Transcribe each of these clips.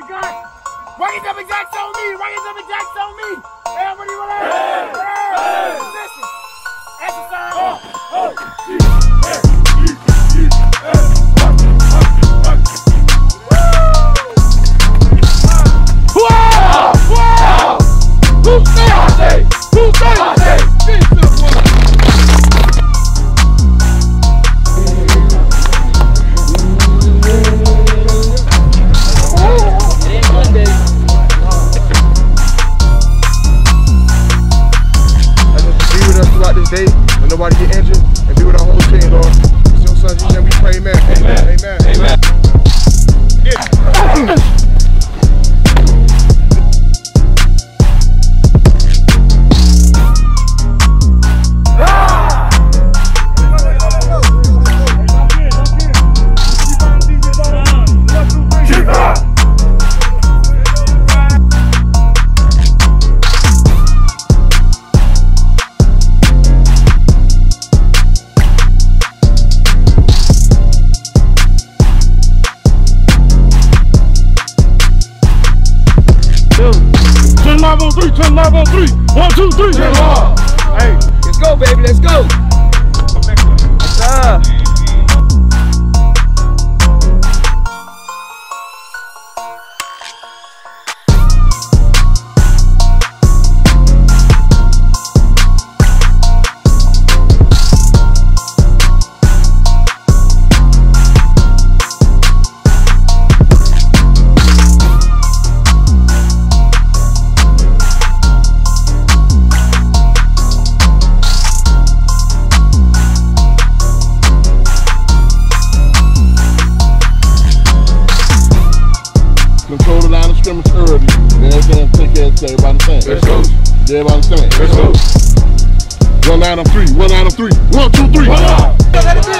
We got Rocket Jumping Jacks on me. Rocket Jumping Jacks on me. Everybody relax. Hey, hey, Listen. Exercise. Oh, oh. Nobody live on three, ten live on three. One, two, three, live. Hey, let's go, baby. Let's go. Yes, sir. Go. Everybody understand? Let's go. One line of three. One line of three. One, two, three. Let it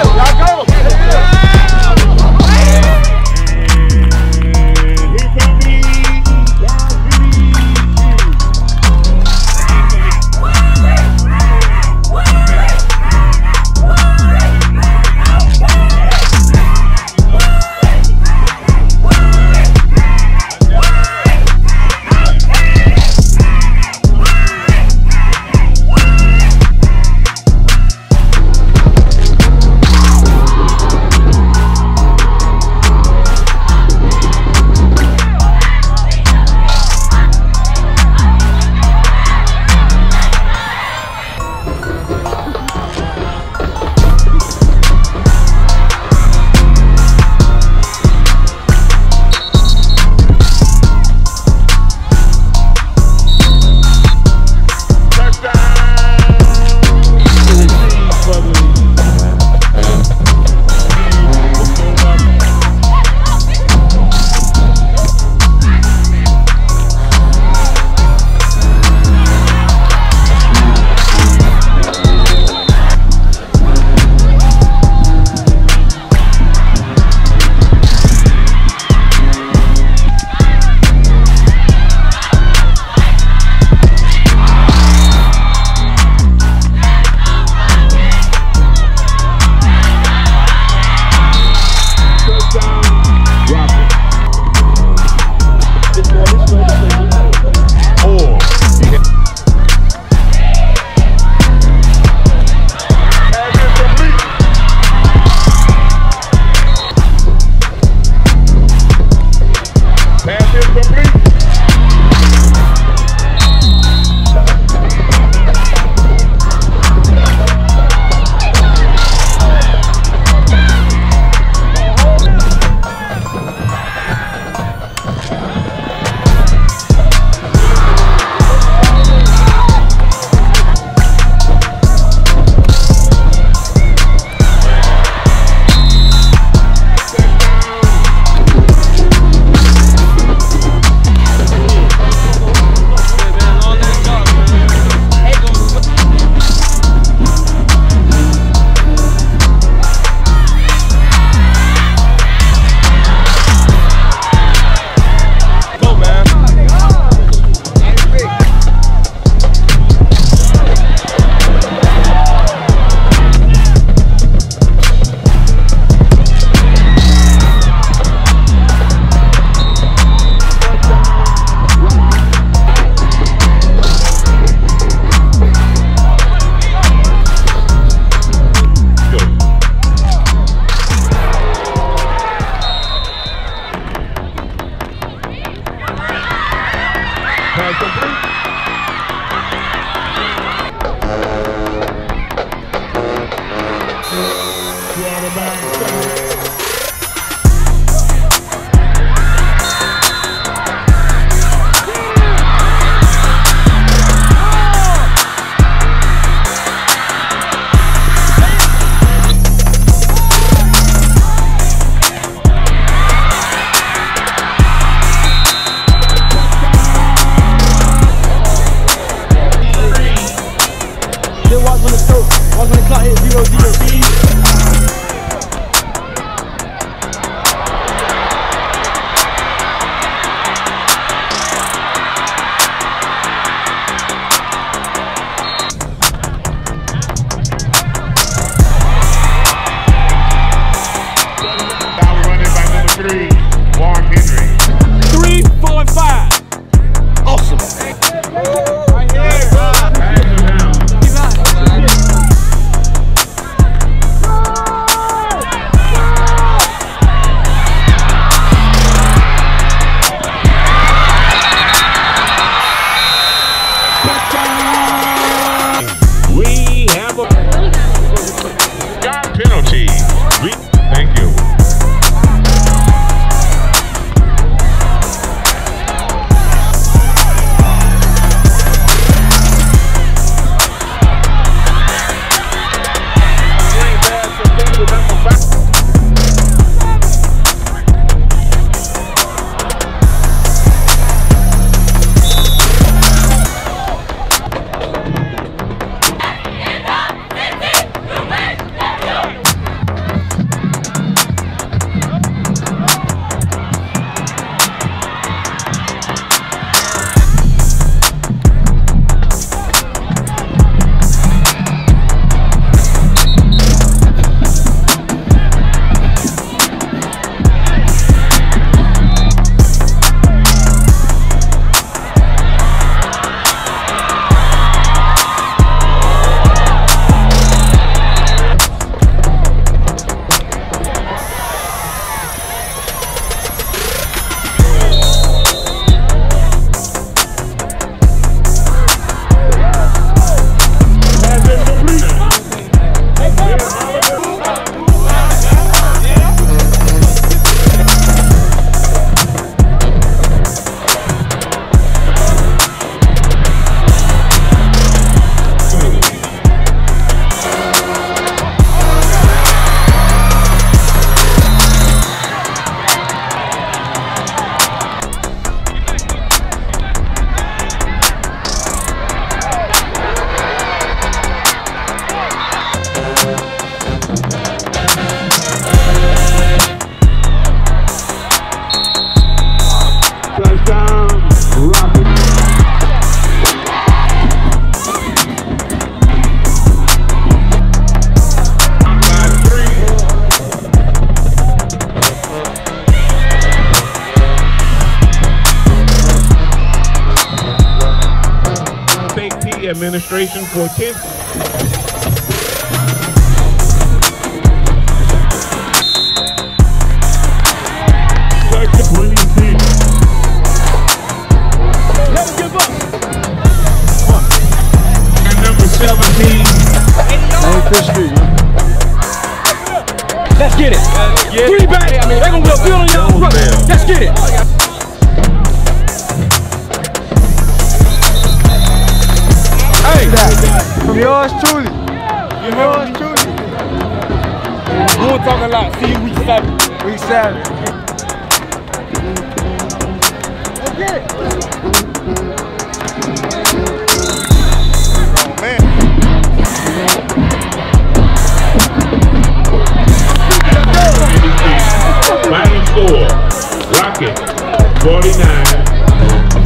Safety Administration for 10th.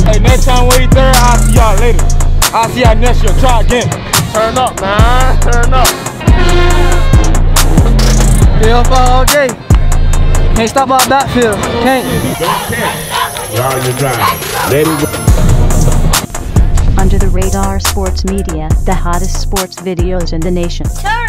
Hey, next time we third, I'll see y'all later. I'll see y'all next year. Try again. Turn up, man. Turn up. Field for all day. Can't stop out backfield. Can't. Don't catch while you're driving. Let it go. Under the Radar Sports Media, the hottest sports videos in the nation. Turn